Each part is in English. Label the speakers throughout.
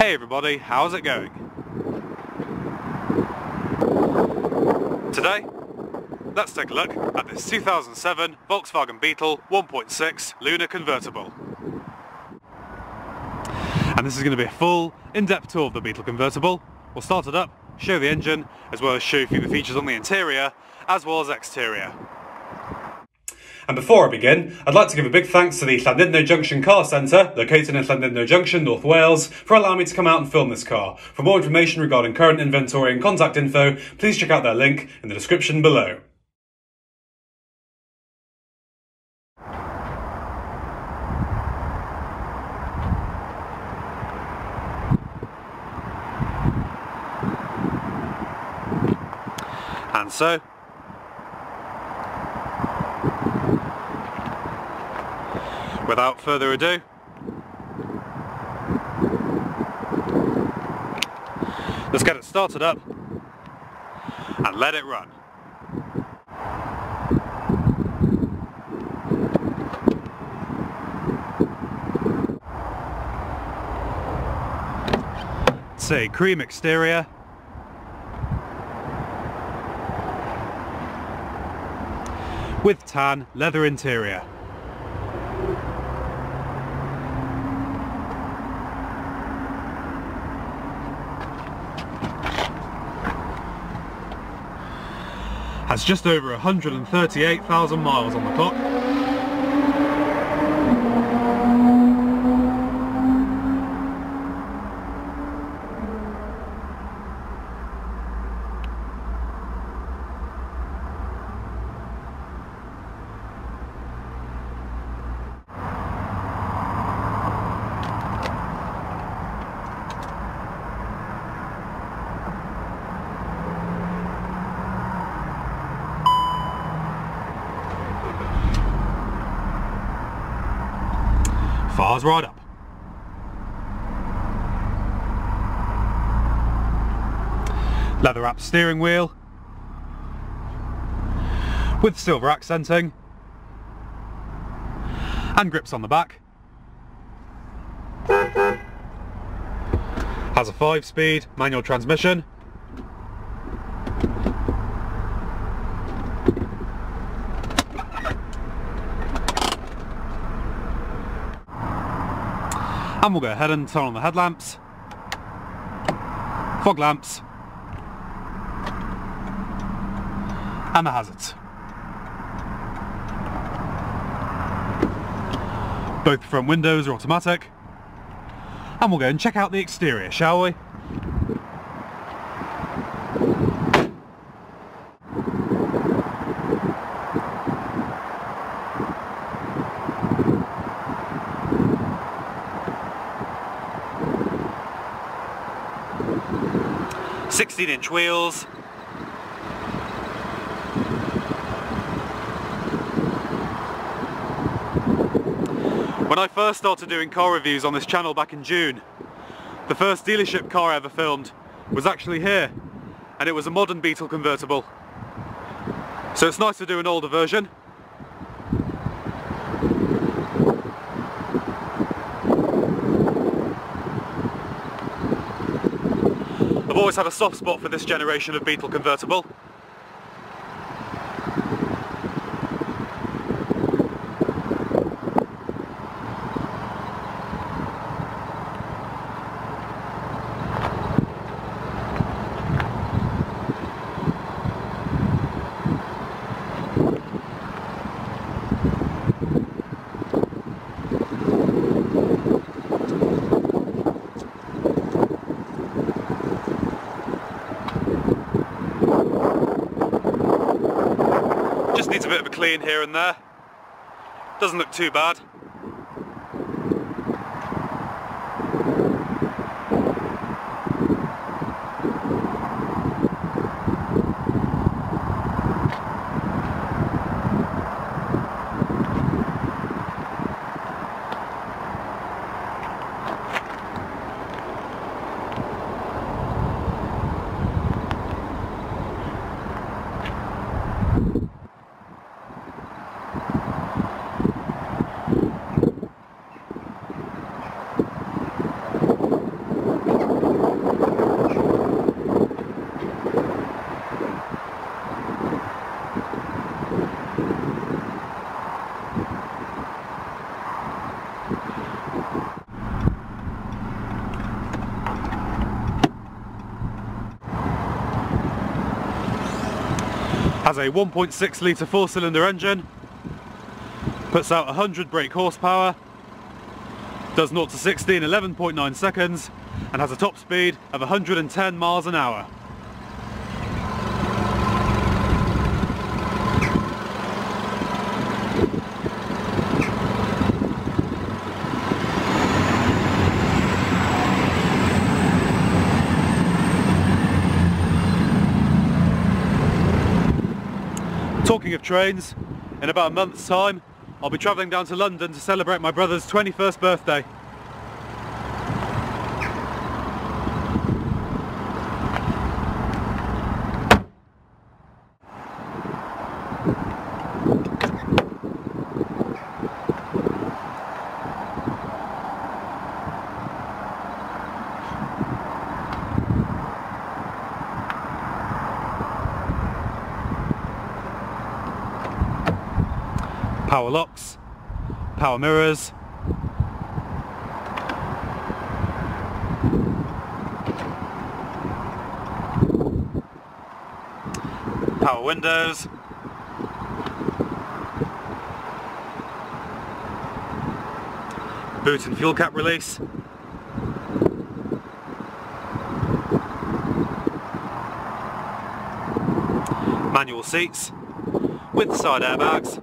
Speaker 1: Hey everybody, how's it going? Today, let's take a look at this 2007 Volkswagen Beetle 1.6 Luna convertible. And this is going to be a full, in-depth tour of the Beetle convertible. We'll start it up, show the engine, as well as show you a few of the features on the interior, as well as exterior. And before I begin, I'd like to give a big thanks to the Llandudno Junction Car Centre, located in Llandudno Junction, North Wales, for allowing me to come out and film this car. For more information regarding current inventory and contact info, please check out their link in the description below. And so, without further ado, let's get it started up and let it run. It's a cream exterior with tan leather interior. Has just over 138,000 miles on the clock. Fires right up. Leather wrapped steering wheel with silver accenting and grips on the back. Has a 5 speed manual transmission And we'll go ahead and turn on the headlamps, fog lamps, and the hazards. Both front windows are automatic. And we'll go and check out the exterior, shall we? 16 inch wheels. When I first started doing car reviews on this channel back in June, the first dealership car I ever filmed was actually here, and it was a modern Beetle convertible. So it's nice to do an older version, always had a soft spot for this generation of Beetle convertible. A bit of a clean here and there. Doesn't look too bad. Has a 1.6 litre four-cylinder engine, puts out 100 brake horsepower, does 0 to 16 11.9 seconds and has a top speed of 110 miles an hour. Of trains, in about a month's time I'll be travelling down to London to celebrate my brother's 21st birthday. Power locks, power mirrors, power windows, boot and fuel cap release, manual seats with side airbags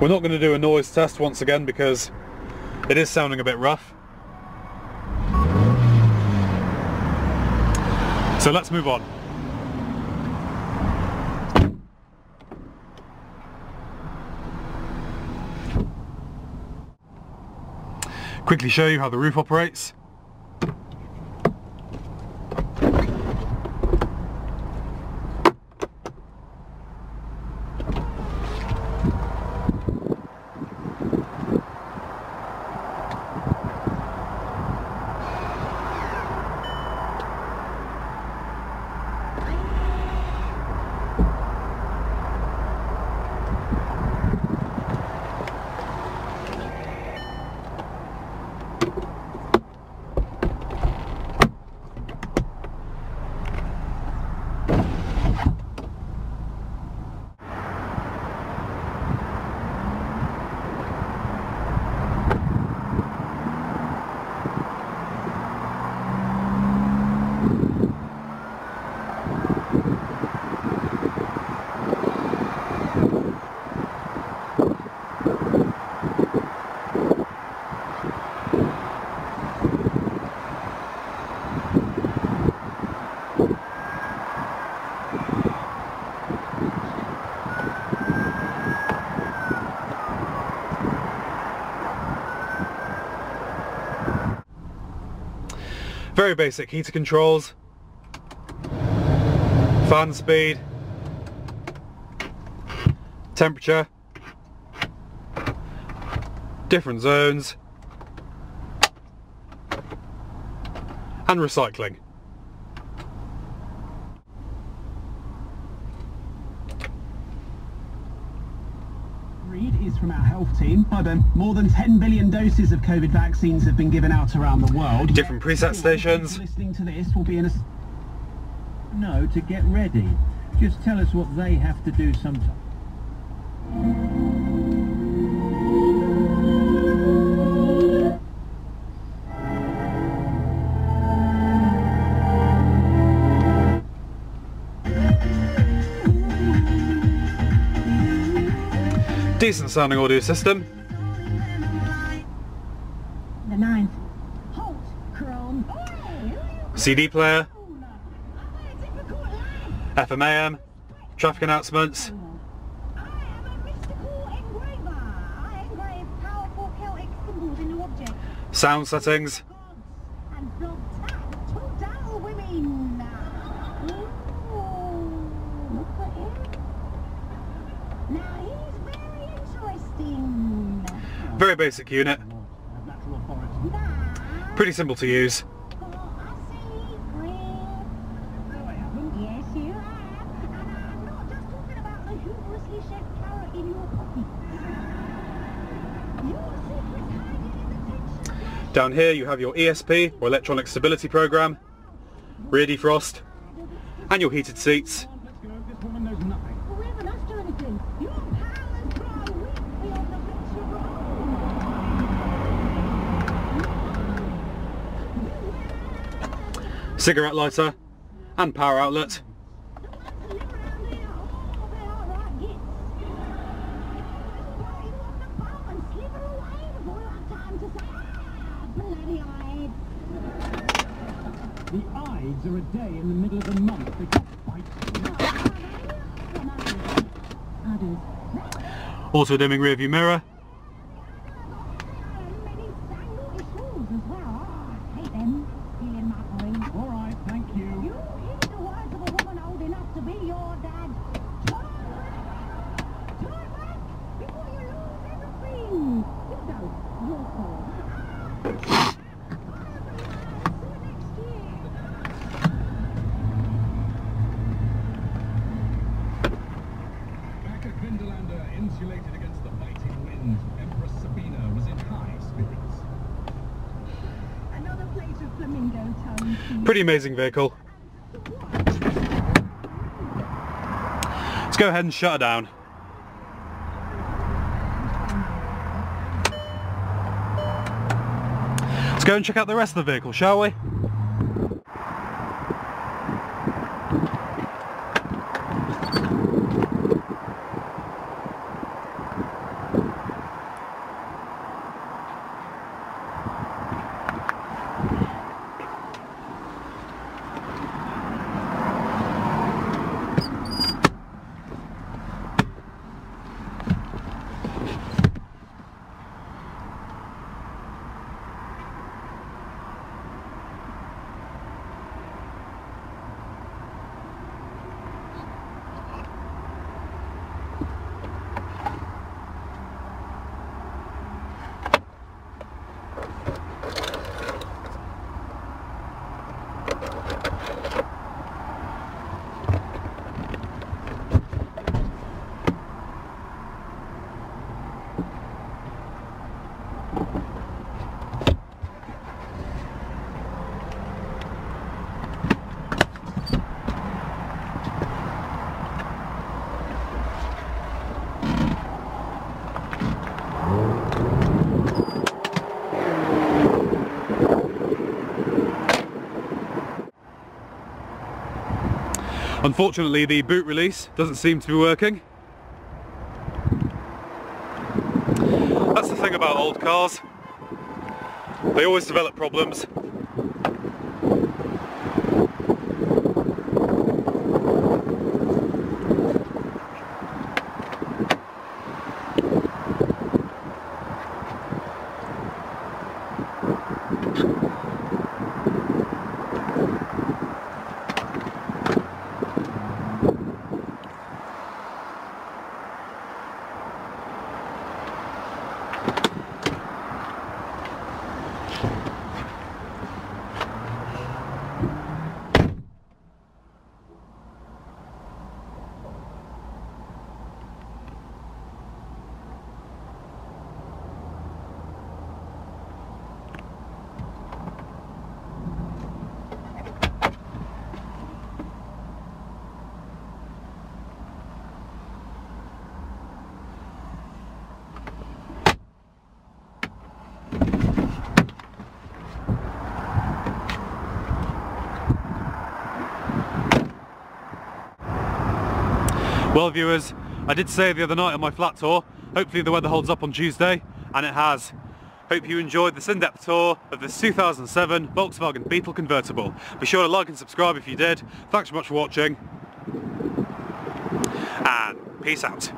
Speaker 1: We're not going to do a noise test once again because it is sounding a bit rough. So let's move on. Quickly show you how the roof operates. Very basic. Heater controls, fan speed, temperature, different zones, and recycling.
Speaker 2: is from our health team. Hi Ben. More than 10 billion doses of COVID vaccines have been given out around the world.
Speaker 1: Different preset stations.
Speaker 2: Listening to this will be in a...
Speaker 3: No, to get ready. Just tell us what they have to do sometimes.
Speaker 1: Decent sounding audio system.
Speaker 4: The ninth.
Speaker 1: CD player. FM AM. Traffic announcements.
Speaker 4: Sound am a mystical engraver. I engrave powerful Celtic symbols into objects.
Speaker 1: Sound settings.
Speaker 4: Gods and block tap to dull women. Ooh, look at him. Now
Speaker 1: Very basic unit,
Speaker 2: Of natural authority.
Speaker 4: Dad,
Speaker 1: pretty simple to use.
Speaker 4: got a secret.
Speaker 2: No, I haven't.
Speaker 4: Yes, you have. And I'm not just talking about the humorously shaped carrot in your coffee. basic unit. Pretty simple to use.
Speaker 1: Down here you have your ESP, or Electronic Stability Program, rear defrost, and your heated seats.
Speaker 2: Come on, let's go. This woman knows nothing.
Speaker 4: We haven't asked her anything. Your pal has grown weakly on the picture
Speaker 1: cigarette lighter, and power outlet.
Speaker 4: The ones who live around here, oh, they are right gits. Why you on the bum and slither away before you have time to lighter and power outlet.
Speaker 2: The Ides are a day in the middle of the month. They can't fight.
Speaker 1: Auto dimming rear view mirror,
Speaker 4: Many sanguine schools as well. Oh, I hate them. Stealing my coins.
Speaker 2: All right, thank you.
Speaker 4: You heed the words of a woman old enough to be your dad. Turn back! Turn back before you lose everything! You go. Your call. Ah. See you next year.
Speaker 5: Back at Vindolanda, insulated against the biting wind, Empress Sabina was in high spirits.
Speaker 4: Another plate of flamingo tongue, please.
Speaker 1: Pretty amazing vehicle. Let's go ahead and shut her down. Let's go and check out the rest of the vehicle, shall we? Unfortunately, the boot release doesn't seem to be working. That's the thing about old cars. They always develop problems. Well viewers, I did say the other night on my flat tour, hopefully the weather holds up on Tuesday, and it has. Hope you enjoyed this in-depth tour of this 2007 Volkswagen Beetle convertible. Be sure to like and subscribe if you did. Thanks so much for watching, and peace out.